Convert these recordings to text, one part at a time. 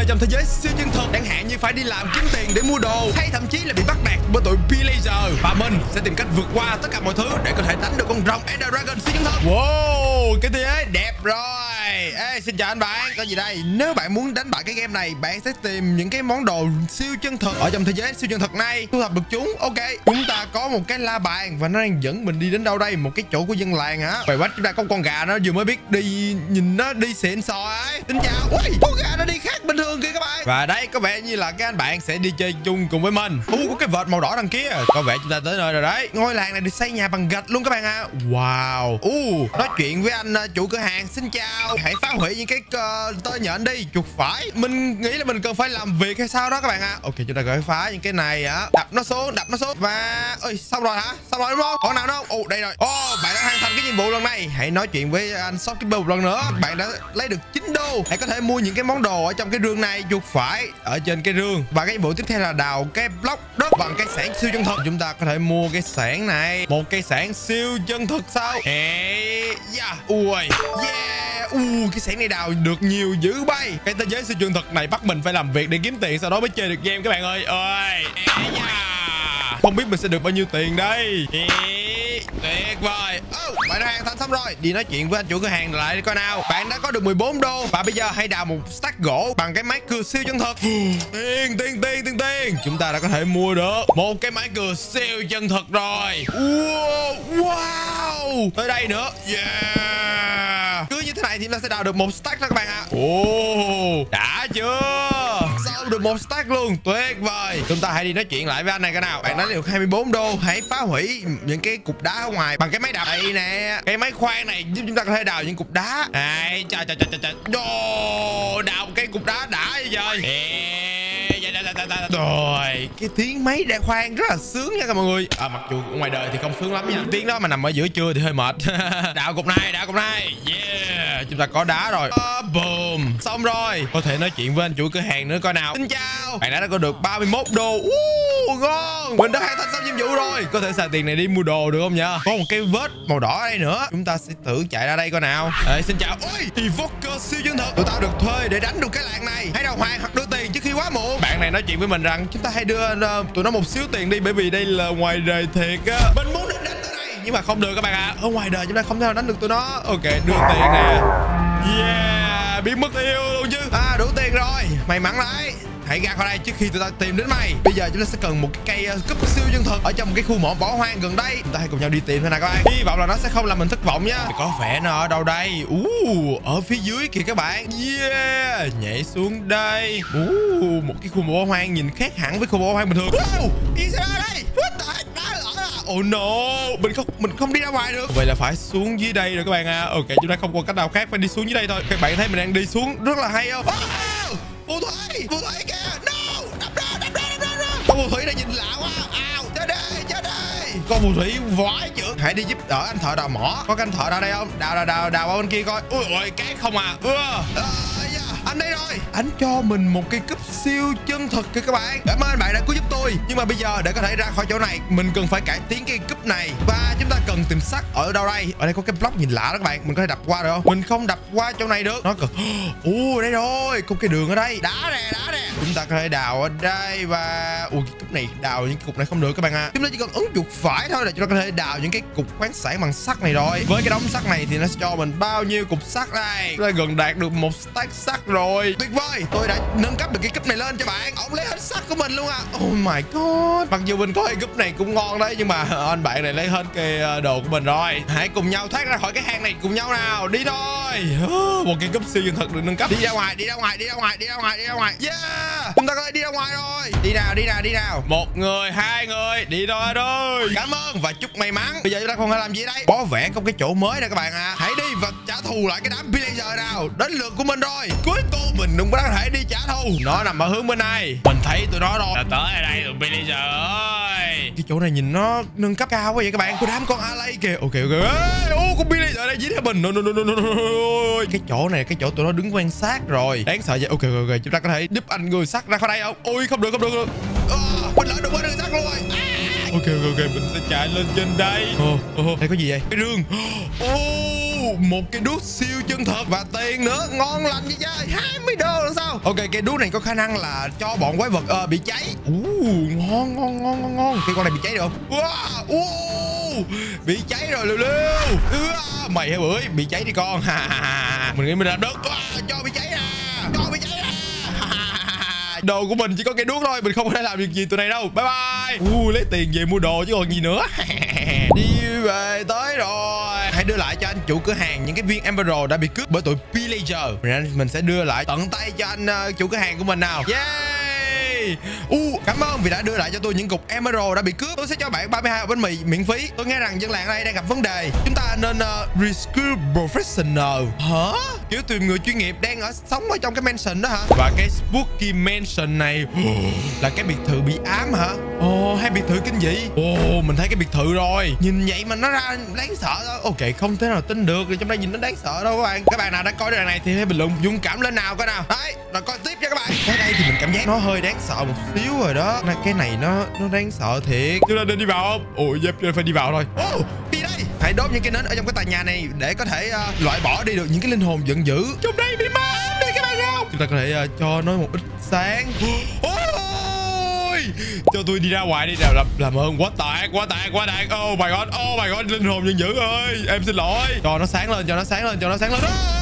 Ờ, chơi trong thế giới siêu chân thực. Chẳng hạn như phải đi làm kiếm tiền để mua đồ hay thậm chí là bị bắt nạt bởi tụi Pillager và mình sẽ tìm cách vượt qua tất cả mọi thứ để có thể đánh được con rồng Ender Dragon siêu chân thực. Wow cái thế đẹp rồi. Ê, xin chào anh bạn có gì đây? Nếu bạn muốn đánh bại cái game này bạn sẽ tìm những cái món đồ siêu chân thực ở trong thế giới siêu chân thực này. Thu thập được chúng ok. Chúng ta có một cái la bàn và nó đang dẫn mình đi đến đâu đây? Một cái chỗ của dân làng hả? Vậy quá chúng ta có con gà nó vừa mới biết đi nhìn nó đi xịn sò ấy. Xin chào. Ui con gà nó đi khác bình thường kìa các bạn. Và đây có vẻ như là cái anh bạn sẽ đi chơi chung cùng với mình. U có cái vợt màu đỏ đằng kia. Có vẻ chúng ta tới nơi rồi đấy. Ngôi làng này được xây nhà bằng gạch luôn các bạn ạ. À. wow. U nói chuyện với anh uh, chủ cửa hàng xin chào. Hãy phá hủy những cái uh, tơ nhện đi. Chuột phải. Mình nghĩ là mình cần phải làm việc hay sao đó các bạn ạ. À. ok chúng ta phải phá những cái này á. Đập nó xuống đập nó xuống. Và ơi xong rồi hả? Xong rồi đúng không? Còn nào đâu ồ đây rồi. Ồ bạn đã hoàn thành cái nhiệm vụ lần này. Hãy nói chuyện với anh shopkeeper một lần nữa. Bạn đã lấy được 9 đô. Hãy có thể mua những cái món đồ ở trong cái rương này chuột phải ở trên cái rương. Và cái bộ vụ tiếp theo là đào cái block đất bằng cái sản siêu chân thực chúng ta có thể mua cái sản này một cây sản siêu chân thực sao? Hey, yeah. ui yeah u cái sản này đào được nhiều dữ bay. Cái thế giới siêu chân thực này bắt mình phải làm việc để kiếm tiền sau đó mới chơi được game các bạn ơi. Ơi yeah. không biết mình sẽ được bao nhiêu tiền đây? Tuyệt vời bạn đã hoàn thành xong rồi. Đi nói chuyện với anh chủ cửa hàng lại coi nào. Bạn đã có được 14 đô và bây giờ hãy đào một stack gỗ bằng cái máy cưa siêu chân thực tiền tiền tiền tiền tiền chúng ta đã có thể mua được một cái máy cưa siêu chân thực rồi. Wow, wow. tới đây nữa. Yeah. Cứ như thế này thì chúng ta sẽ đào được một stack đó các bạn ạ. À. oh, đã chưa được một stack luôn. Tuyệt vời. Chúng ta hãy đi nói chuyện lại với anh này cái nào. Bạn nói được 24 đô hãy phá hủy những cái cục đá ở ngoài bằng cái máy đào đây nè. Cái máy khoan này giúp chúng ta có thể đào những cục đá. Ai trời trời trời trời trời đào cái cục đá đã vậy trời rồi. Cái tiếng máy đa khoan rất là sướng nha các mọi người. À, mặc dù ngoài đời thì không sướng lắm nha. Tiếng đó mà nằm ở giữa trưa thì hơi mệt. Đào cục này đào cục này. Yeah chúng ta có đá rồi. Uh, boom. Xong rồi. Có thể nói chuyện với anh chủ cửa hàng nữa coi nào. Xin chào. Bạn đã có được 31 đô. Uh, ngon. Mình đã hoàn thành xong nhiệm vụ rồi. Có thể xài tiền này đi mua đồ được không nhá có một cái vết màu đỏ ở đây nữa. Chúng ta sẽ thử chạy ra đây coi nào. Ê, xin chào. Ôi evoker siêu chân thật. Tụi tao được thuê để đánh được cái làng này. Hãy đầu hàng hoặc đưa bạn này nói chuyện với mình rằng chúng ta hãy đưa uh, tụi nó một xíu tiền đi bởi vì đây là ngoài đời thiệt á. Mình muốn đánh đánh tới đây nhưng mà không được các bạn ạ. À. ở ngoài đời chúng ta không thể nào đánh được tụi nó. Ok đưa tiền nè. Yeah biến mất yêu luôn chứ. À đủ tiền rồi. May mắn lại hãy ra khỏi đây trước khi tụi ta tìm đến mày. Bây giờ chúng ta sẽ cần một cái cây ờ, cúp siêu chân thực ở trong một cái khu mỏ bỏ hoang gần đây. Chúng ta hãy cùng nhau đi tìm thôi nè các bạn. Hy vọng là nó sẽ không làm mình thất vọng nhá có vẻ nó ở đâu đây? Uh, ở phía dưới kìa các bạn. Yeah nhảy xuống đây. Uh, một cái khu mỏ bỏ hoang nhìn khác hẳn với khu mỏ bỏ hoang bình thường. Wow, đi ra đây. What the heck? Oh no Mình không mình không đi ra ngoài được. Vậy là phải xuống dưới đây rồi các bạn à. Ok chúng ta không còn cách nào khác Phải đi xuống dưới đây thôi. Các bạn thấy mình đang đi xuống rất là hay không? Oh, Phù thủy Phù thủy phù thủy này nhìn lạ quá. Ao Chết đây chết đây Con phù thủy vãi chữ. Hãy đi giúp đỡ anh thợ đào mỏ. Có anh thợ ra đây không? Đào đào đào đào qua bên kia coi. Ui ôi cái không à. Ưa. À. Anh đây rồi. Anh cho mình một cái cúp siêu chân thực kìa các bạn. Cảm ơn bạn đã cứu giúp tôi. Nhưng mà bây giờ để có thể ra khỏi chỗ này Mình cần phải cải tiến cái cúp này. Và chúng ta cần tìm sắt ở đâu đây? Ở đây có cái block nhìn lạ đó các bạn. Mình có thể đập qua được không? Mình không đập qua chỗ này được. Nó cần Ồ đây rồi. Có cái đường ở đây. Đá nè đá nè. Chúng ta có thể đào ở đây Và Ủa cái cúp này đào những cái cục này không được các bạn à Chúng ta chỉ cần ấn chuột phải thôi là chúng ta có thể đào những cái cục khoáng sản bằng sắt này rồi. Với cái đống sắt này thì nó sẽ cho mình bao nhiêu cục sắt đây? Chúng ta gần đạt được một stack sắt rồi. Tuyệt vời. Tôi đã nâng cấp được cái cúp này lên cho bạn. Ông lấy hết sắt của mình luôn à Oh my god. Mặc dù mình có cái cúp này cũng ngon đấy Nhưng mà anh bạn này lấy hết cái đồ của mình rồi. Hãy cùng nhau thoát ra khỏi cái hang này. Cùng nhau nào. Đi thôi. Một cái cúp siêu chân thực được nâng cấp. Đi ra ngoài đi ra ngoài đi ra ngoài đi ra ngoài đi ra ngoài. Yeah. Chúng ta có thể đi ra ngoài rồi. Đi nào đi nào đi nào. Một người hai người Đi thôi rồi Cảm ơn và chúc may mắn. Bây giờ chúng ta không phải làm gì đây. Bó vẽ có cái chỗ mới nè các bạn à Hãy đi và thù lại cái đám villager nào? Đến lượt của mình rồi. Cuối cùng mình cũng có thể đi trả thù. Nó nằm ở hướng bên này. Mình thấy tụi nó rồi. Tới đây tụi villager ơi. Cái chỗ này nhìn nó nâng cấp cao quá vậy các bạn. Có đám con Alay kìa. Ok ok Ô con villager đây dưới theo mình no, no, no, no, no, no. Cái chỗ này cái chỗ tụi nó đứng quan sát rồi. Đáng sợ vậy. Ok ok ok. Chúng ta có thể giúp anh người sắt ra khỏi đây không? Ôi không được không được, không được. À, Mình lỡ được qua đường sắt luôn rồi. À. Ok ok ok. Mình sẽ chạy lên trên đây. Ồ oh, oh, đây có gì vậy? Cái rương Oh uh, một cái đút siêu chân thật và tiền nữa ngon lành như chơi 20 đô là sao? Ok cái đút này có khả năng là cho bọn quái vật uh, bị cháy. Uh, ngon ngon ngon ngon ngon. Cái con này bị cháy được không? Wow, uh, bị cháy rồi lưu lưu. Uh, mày hả bưởi bị cháy đi con. Mình nghĩ mình làm được uh, cho bị cháy à cho bị cháy à đồ của mình chỉ có cây đuốc thôi mình không thể làm được gì tụi này đâu. Bye bye. Uh, lấy tiền về mua đồ chứ còn gì nữa. Đi về tới rồi hãy đưa lại cho anh chủ cửa hàng. Những cái viên emerald đã bị cướp bởi tụi pillager mình, mình sẽ đưa lại tận tay cho anh uh, chủ cửa hàng của mình nào. Yeah uh, cảm ơn vì đã đưa lại cho tôi những cục emerald đã bị cướp. Tôi sẽ cho bạn 32 bánh mì miễn phí. Tôi nghe rằng dân làng đây đang gặp vấn đề. Chúng ta nên uh, rescue professional. Hả? Kiểu tìm người chuyên nghiệp đang ở sống ở trong cái mansion đó hả? Và cái spooky mansion này là cái biệt thự bị ám hả? Ồ oh, hai biệt thự kinh dị. Ồ oh, mình thấy cái biệt thự rồi. Nhìn vậy mà nó ra đáng sợ đó. Ok không thể nào tin được. Trong đây nhìn nó đáng sợ đâu các bạn. Các bạn nào đã coi đoạn này thì hãy bình luận dũng cảm lên nào coi nào. Đấy rồi coi tiếp nha các bạn. Tới đây thì mình cảm giác nó hơi đáng sợ một xíu rồi đó. Cái này nó nó đáng sợ thiệt. Chúng ta nên đi vào không? Ồ yep phải đi vào thôi oh, đi đây. Hãy đốt những cái nến ở trong cái tòa nhà này để có thể uh, loại bỏ đi được những cái linh hồn giận dữ. Trong đây bị ma đi các bạn không? Chúng ta có thể uh, cho nó một ít sáng. Oh, cho tôi đi ra ngoài đi. Nào, làm làm ơn. Quá tệ quá tệ quá tệ. Oh my god oh my god, linh hồn giận dữ ơi. Em xin lỗi. Cho nó sáng lên, cho nó sáng lên, cho nó sáng lên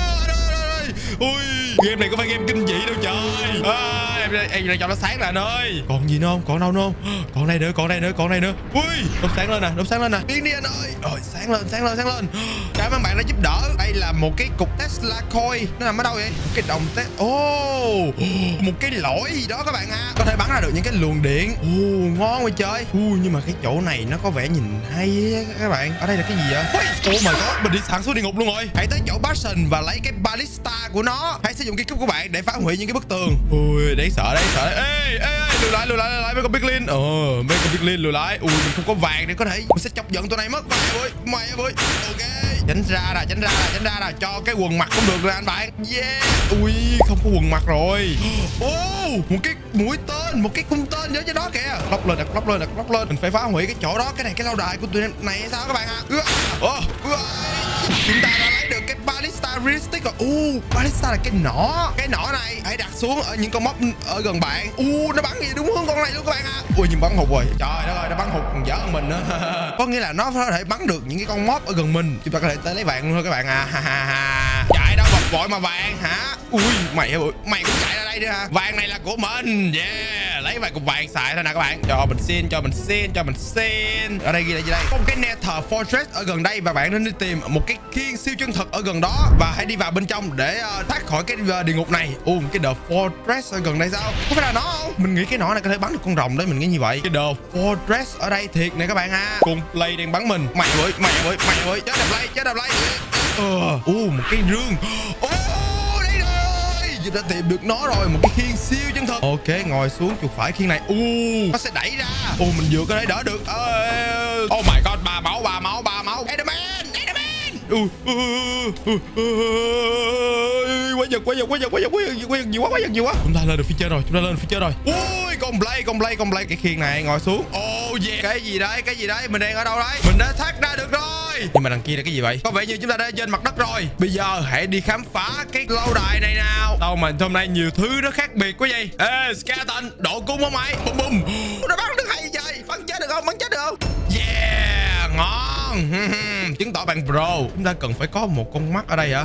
ui game này có phải game kinh dị đâu trời. À, em em này cho nó sáng lại anh ơi. Còn gì nữa không? Còn đâu nữa không? Còn đây nữa còn đây nữa còn đây nữa. Ui đốt sáng lên nè đốt sáng lên nè. Điên đi anh ơi. Rồi sáng lên sáng lên sáng lên. Cảm ơn bạn đã giúp đỡ. Đây là một cái cục tesla coin. Nó nằm ở đâu vậy? Một cái đồng test ô oh, một cái lỗi gì đó các bạn ha. Có thể bắn ra được những cái luồng điện. Ồ oh, ngon rồi chơi ui nhưng mà cái chỗ này nó có vẻ nhìn hay các bạn. Ở đây là cái gì vậy? Oh my god mình đi thẳng xuống địa ngục luôn rồi. Hãy tới chỗ Bastion và lấy cái ballista của nó hãy sử dụng cái cúp của bạn để phá hủy những cái bức tường. Ui đáng sợ đáng sợ. Ê ê lùi lại lùi lại lùi lại mấy con Piglin ờ mấy con Piglin lùi lại. Ui mình không có vàng để có thể mình sẽ chọc giận tụi này mất. Mày ơi mày ơi ok tránh ra là tránh ra là tránh ra là cho cái quần mặt cũng được rồi anh bạn. Yeah. Ui không có quần mặt rồi. Ô oh, một cái mũi tên một cái cung tên nhớ cho đó kìa. Lóc lên đặt lóc lên đặt lóc lên. Mình phải phá hủy cái chỗ đó cái này cái lâu đài của tụi này sao các bạn ạ? À? oh, realistic rồi u balista là cái nỏ. Cái nỏ này hãy đặt xuống ở những con móc ở gần bạn. U, nó bắn gì đúng hướng con này luôn các bạn ạ. À. ui nhưng bắn hụt rồi. Trời đất ơi, nó bắn hụt còn dở hơn mình nữa. Có nghĩa là nó có thể bắn được những cái con móc ở gần mình. Chúng ta có thể tới lấy bạn luôn thôi các bạn à vội mà vàng hả? Ui mày mày cũng chạy ra đây nữa hả? Vàng này là của mình. Yeah lấy vài cục vàng xài thôi nè các bạn. Cho mình xin cho mình xin cho mình xin. Ở đây ghi đây gì đây? Có một cái nether fortress ở gần đây và bạn nên đi tìm một cái khiên siêu chân thật ở gần đó. Và hãy đi vào bên trong để uh, thoát khỏi cái uh, địa ngục này. Ồ cái the fortress ở gần đây sao? Có phải là nó không? Mình nghĩ cái nỏ này có thể bắn được con rồng đấy mình nghĩ như vậy. Cái the fortress ở đây thiệt nè các bạn ha. Cùng play đang bắn mình. Mày ơi mày ơi mày ơi. Chết đập play chết đập play ờ uh, một cái rương. Oh, giờ đã tìm được nó rồi Một cái khiên siêu chân thật. Ok ngồi xuống chuột phải khiên này. U Nó sẽ đẩy ra. U mình vừa có thể đỡ được. Ờ. Oh my god ba máu ba máu ba máu. Enderman Enderman. Quá giật quá giật quá giật quá giật quá giật quá giật nhiều quá quá giật nhiều quá. Chúng ta lên được phía trên rồi chúng ta lên được phía trên rồi. Ui con play con play con play cái khiên này ngồi xuống. Oh yeah. Cái gì đấy cái gì đấy mình đang ở đâu đấy? Mình đã thoát ra rồi nhưng mà đằng kia là cái gì vậy? Có vẻ như chúng ta đã trên mặt đất rồi. Bây giờ hãy đi khám phá cái lâu đài này nào. Đâu mà hôm nay nhiều thứ nó khác biệt quá vậy? Ê skeleton độ cung không mày? Bum bum nó bắn được hay trời bắn chết được không? Bắn chết được không? Yeah ngon. Chứng tỏ bạn pro. Chúng ta cần phải có một con mắt ở đây hả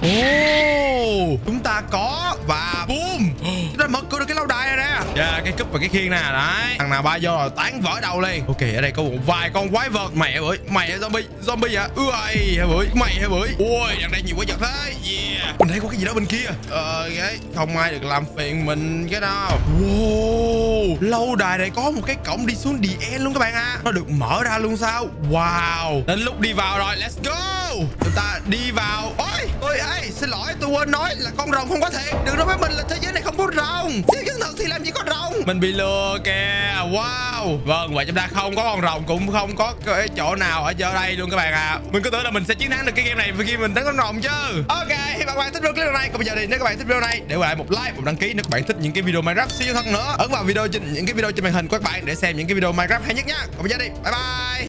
chúng ta có và boom. Chúng ta mở cửa được cái lâu đài này nè. Yeah cái cúp và cái khiên nè đấy. Thằng nào ba vô rồi tán vỡ đầu liền. Ok ở đây có một vài con quái vật. Mẹ ơi mày là zombie? Zombie à ui hả bưởi? Mày hả bưởi? Ui đằng đây nhiều quái vật thế. Yeah. Mình thấy có cái gì đó bên kia? Ờ cái không ai được làm phiền mình cái nào wow lâu đài này có một cái cổng đi xuống địa luôn các bạn à nó được mở ra luôn sao? Wow. Đến lúc đi vào rồi let's go. Chúng ta đi vào. Ôi ôi ơi xin lỗi tôi quên nói là con rồng không có thiệt đừng nói với mình là thế giới này không có rồng. Siêu chân thật thì làm gì có rồng? Mình bị lừa kìa, wow. Vâng vậy chúng ta không có con rồng, cũng không có cái chỗ nào ở chỗ đây luôn các bạn à mình có tưởng là mình sẽ chiến thắng được cái game này khi mình đánh con rồng chứ. Ok, hy vọng các bạn thích video clip này. Còn bây giờ thì nếu các bạn thích video này, để lại một like, một đăng ký nếu các bạn thích những cái video minecraft siêu chân thật nữa. Ấn vào video trên, những cái video trên màn hình của các bạn để xem những cái video minecraft hay nhất nhá còn bây giờ đi, bye bye.